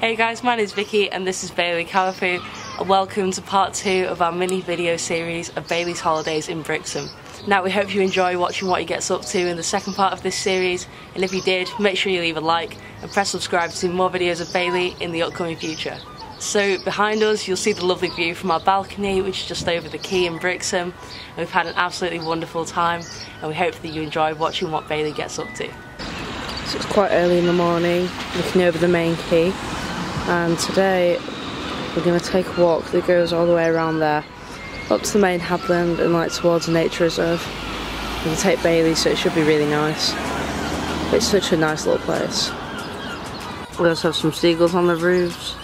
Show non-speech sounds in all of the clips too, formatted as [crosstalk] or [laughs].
Hey guys, my name is Vicky and this is Bailey cavapoo and welcome to part two of our mini video series of Bailey's holidays in Brixham. Now we hope you enjoy watching what he gets up to in the second part of this series and if you did, make sure you leave a like and press subscribe to see more videos of Bailey in the upcoming future. So behind us you'll see the lovely view from our balcony which is just over the quay in Brixham and we've had an absolutely wonderful time and we hope that you enjoy watching what Bailey gets up to. So it's quite early in the morning, looking over the main quay, and today we're going to take a walk that goes all the way around there, up to the main headland and like towards the nature reserve. We're going to take Bailey, so it should be really nice. It's such a nice little place. We also have some seagulls on the roofs.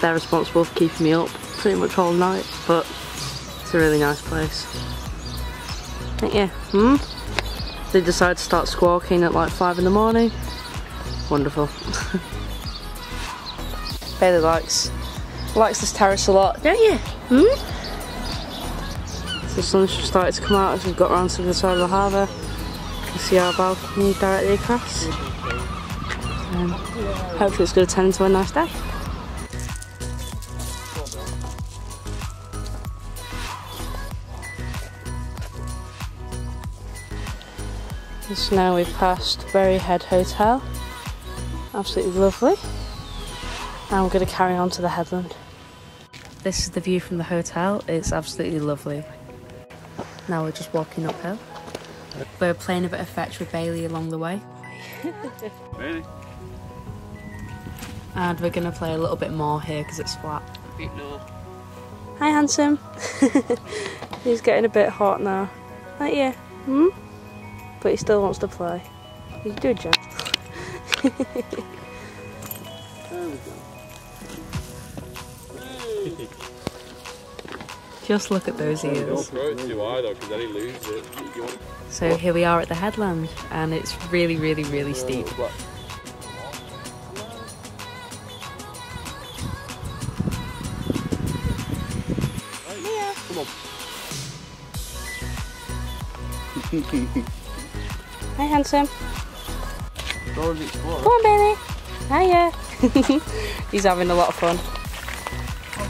They're responsible for keeping me up pretty much all night, but it's a really nice place. Thank you. Hmm? They decide to start squawking at like 5 in the morning. Wonderful. [laughs] Bailey likes likes this terrace a lot, don't you? Hmm? So the sun's just started to come out as we've got around to the side of the harbour. You can see our balcony directly across. Um, hopefully it's going to turn into a nice day. So now we've passed Berry Head Hotel. Absolutely lovely. Now we're going to carry on to the headland. This is the view from the hotel. It's absolutely lovely. Now we're just walking uphill. We're playing a bit of fetch with Bailey along the way. [laughs] Really? And we're going to play a little bit more here because it's flat. Hi, handsome. [laughs] He's getting a bit hot now. Aren't you? Hmm? But he still wants to play. You do it, Jen. Just look at those ears. throw it too high though, because then he loses it. You want So here we are at the headland, and it's really, really, really steep. But Come on. [laughs] Hi, handsome. Go and. Come on, Bailey. Hiya. [laughs] He's having a lot of fun.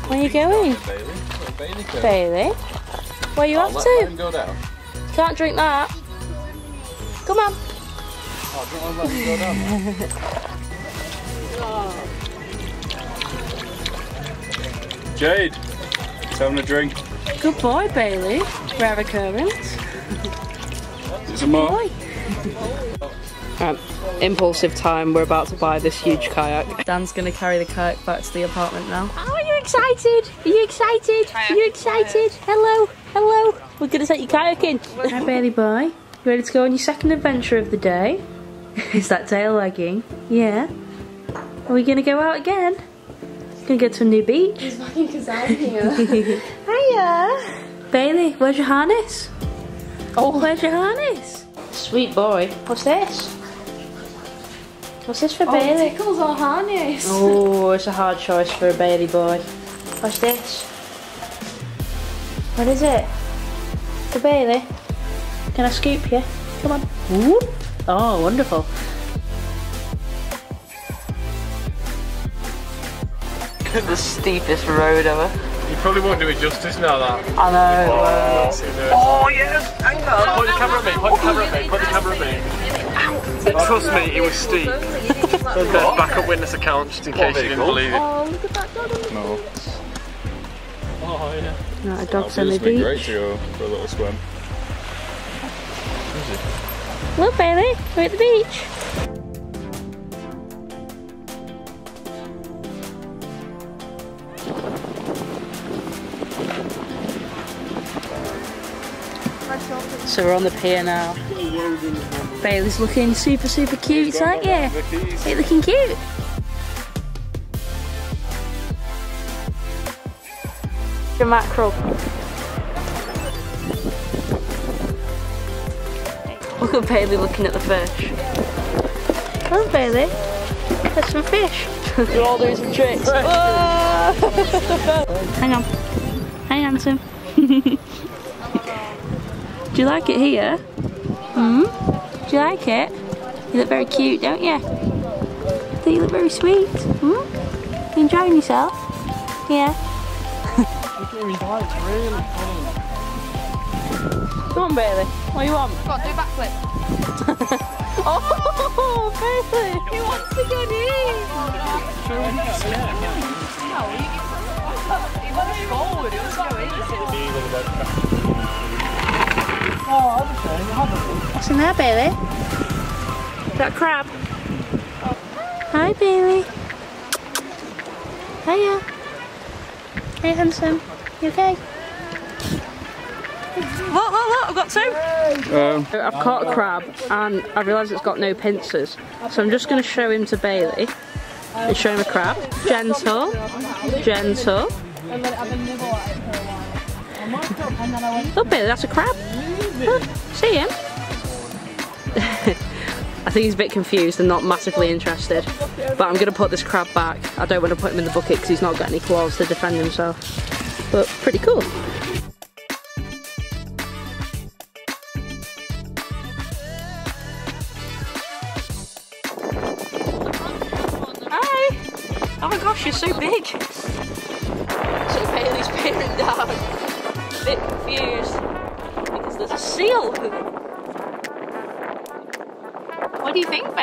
Where are you going? Bailey. Let Bailey go. Bailey? Where are you Oh, off let, to? let him go down. Can't drink that. Come on. Oh, don't let him go down. [laughs] Jade, he's having a drink. Good boy, Bailey. Rare occurrence. Is it more? Boy. Impulsive time. We're about to buy this huge kayak. Dan's gonna carry the kayak back to the apartment now. Oh, Are you excited? Are you excited? Are you excited? Hello, hello. We're gonna take you kayaking. Hi, Bailey boy. You ready to go on your second adventure of the day? [laughs] Is that tail wagging? Yeah. Are we gonna go out again? Gonna go to a new beach? Because I'm here. [laughs] Hiya! Bailey, where's your harness? Oh, where's your harness? Sweet boy. What's this? What's this for Oh, Bailey? tickles or harness. Oh, it's a hard choice for a Bailey boy. What's this? What is it? For Bailey? Can I scoop you? Come on. Ooh. Oh, wonderful. [laughs] the steepest road ever. You probably won't do it justice now that. I know. uh, Oh yes! Hang on! Point the camera at me, point the camera at me, point the camera at me. Trust me, it was steep. There's backup witness account just in case you didn't believe it. Oh, look at that dog. No. Oh yeah. Not a dog This friendly would be great beach. to go for a little swim. Look, Bailey, we're at the beach. So we're on the pier now. Bailey's looking super, super cute, aren't you? You're looking cute. The mackerel. Look at Bailey looking at the fish. Come on, Bailey. There's some fish. [laughs] We're all doing some tricks. [laughs] Hang on. Hey, handsome. [laughs] Do you like it here? Hmm? Do you like it? You look very cute, don't you? Do you look very sweet? Hmm? You enjoying yourself? Yeah. Come on, Bailey. What do you want? Go on, do a backflip. [laughs] Oh, Bailey! Who wants to go in? What's in there, Bailey? Is that a crab? Hi, Bailey. Hiya. Hey, handsome. You okay? Look, look, look, I've got two. Um, I've caught a crab and I realise it's got no pincers. So I'm just going to show him to Bailey. And show him a crab. Gentle. Gentle. Look, Bailey, that's a crab. See him? [laughs] I think he's a bit confused and not massively interested. But I'm going to put this crab back. I don't want to put him in the bucket because he's not got any claws to defend himself. But pretty cool. Hi! Oh my gosh, you're so big!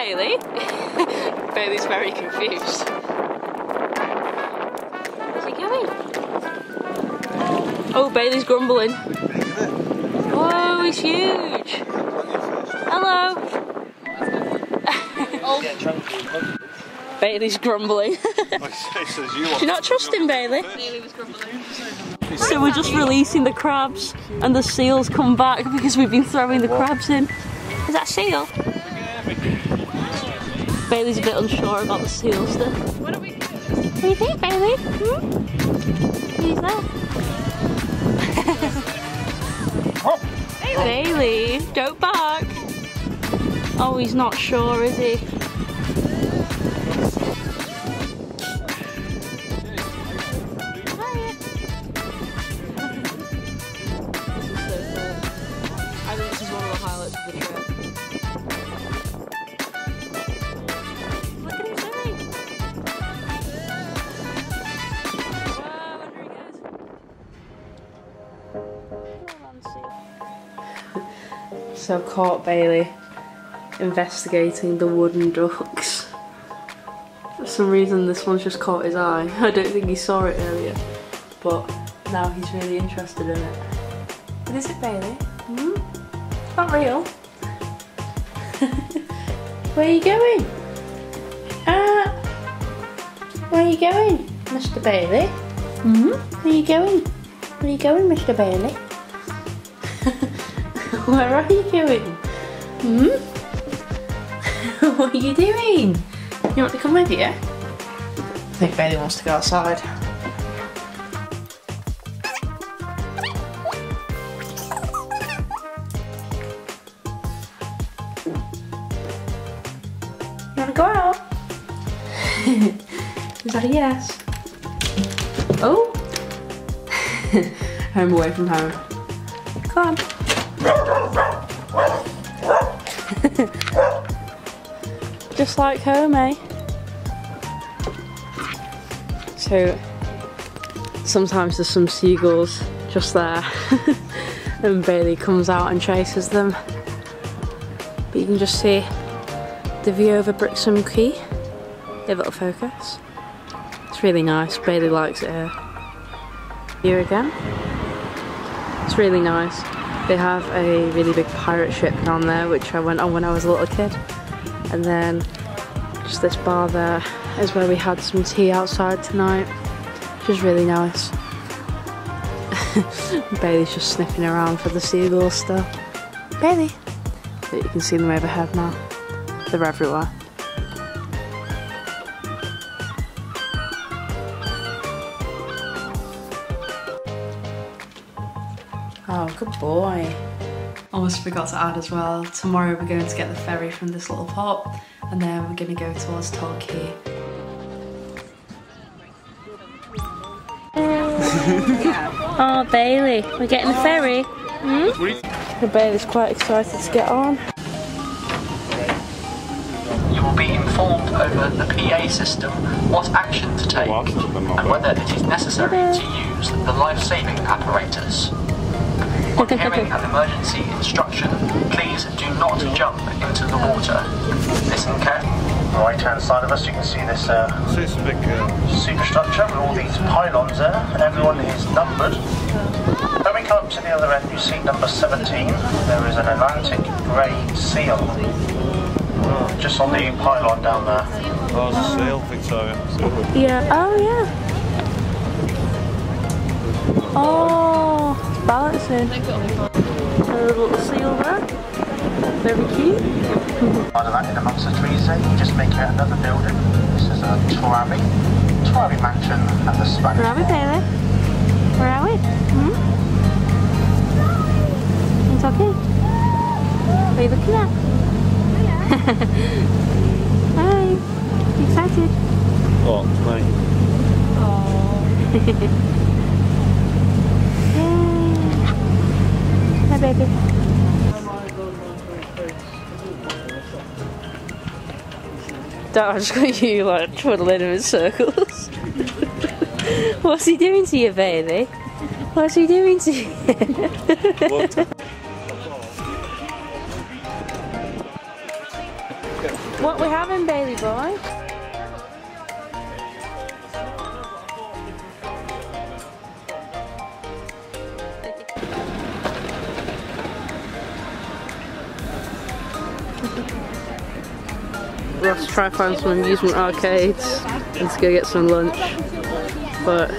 Bailey? [laughs] Bailey's very confused. Where's he going? Oh, Bailey's grumbling. Whoa, he's huge. Hello. [laughs] Bailey's grumbling. [laughs] Do you not trust him, Bailey? So we're just releasing the crabs and the seals come back because we've been throwing the crabs in. Is that a seal? Bailey's a bit unsure about the seal stuff. What do we do? What do you think, Bailey? Hmm? He's there. Bailey, don't bark. Oh, he's not sure, is he? [laughs] I think this is one of the highlights of the trip. So I've caught Bailey investigating the wooden ducks. For some reason this one's just caught his eye. [laughs] I don't think he saw it earlier, but now he's really interested in it. What is it, Bailey? Hmm? It's not real. [laughs] Where are you going? Ah, where are you going, Mr. Bailey? Hmm? Where are you going? Where are you going, Mr. Bailey? Where are you going? Hmm? [laughs] what are you doing? You want to come with you? I think Bailey wants to go outside. You want to go out? [laughs] Is that a yes? Oh! [laughs] home away from home. Come on. Just like home, eh? So sometimes there's some seagulls just there [laughs] and Bailey comes out and chases them. But you can just see the view over Brixham Quay. A focus. It's really nice. Bailey likes it here. Here again. It's really nice. They have a really big pirate ship down there, which I went on when I was a little kid. And then just this bar there is where we had some tea outside tonight, which is really nice. [laughs] Bailey's just sniffing around for the seagulls still. Bailey! But you can see them overhead now. They're everywhere. Oh, good boy. Almost forgot to add as well, tomorrow we're going to get the ferry from this little port and then we're going to go towards Torquay. [laughs] oh, Bailey, we're getting the ferry. Hmm? Bailey's quite excited to get on. You will be informed over over the PA system what action to take and whether it is necessary to use the life-saving apparatus. When hearing an emergency instruction, please do not jump into the water. Listen carefully. Right hand side of us, you can see this uh, See, it's big. Uh, superstructure with all these pylons there. Everyone is numbered. When we come up to the other end, you see number 17. There is an Atlantic grey seal just on the pylon down there. oh, it's a seal, Victoria. Yeah. Oh yeah. Oh, balancing. A little seal there. Very cute. Part of that in amongst the trees there, you just make out another building. This is a Torre Abbey. Torabi mansion at the Spanish. Where are we, Bailey? Where are we? Hmm? It's okay. What are you looking at? [laughs] Hi. You excited? Oh, mate. Yay. [laughs] [laughs] baby. Just going you like twiddling him in circles. [laughs] What's he doing to you, baby? What's he doing to you? [laughs] what we having, baby boy? We'll have to try and find some amusement arcades and to go get some lunch. But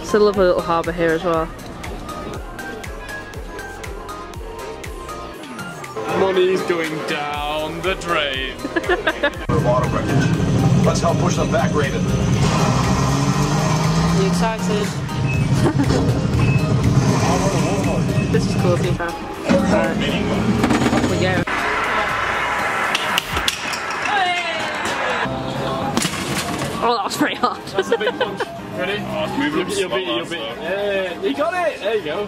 it's a lovely little harbour here as well. Money's going down the drain. [laughs] Let's help push them back, Raven. you excited? [laughs] this is cool, Tifa. Oh, that was pretty hard. That's a big punch. Ready? you'll, be, you'll be, you'll be. Yeah, you got it. There you go.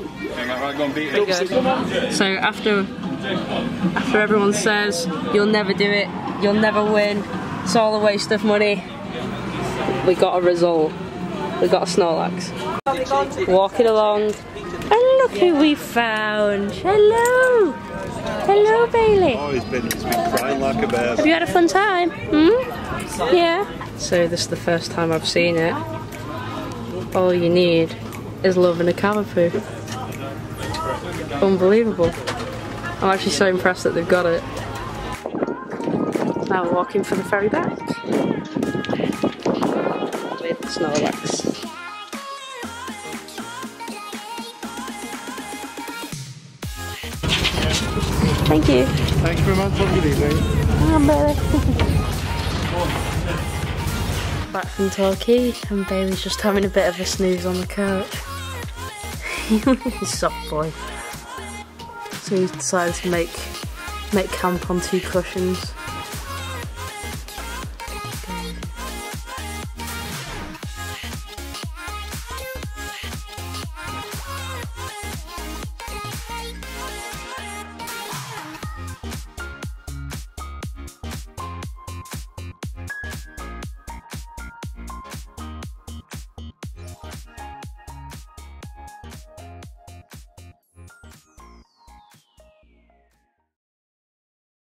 Pretty good. So after after everyone says you'll never do it, you'll never win, it's all a waste of money, we got a result. We got a Snorlax. Walking along, and look who we found. Hello, hello Bailey. Oh, he's been, he's been crying like a bear. Have you had a fun time? Hmm? Yeah. So this is the first time I've seen it. All you need is love and a cavapoo. Unbelievable. I'm actually so impressed that they've got it. Now we're walking for the ferry back. With Snorlax. Thank you. Thank you very much. Have a good evening. Bailey. [laughs] Back from Torquay, and Bailey's just having a bit of a snooze on the couch. [laughs] He's a soft boy. So he decided to make make camp on two cushions.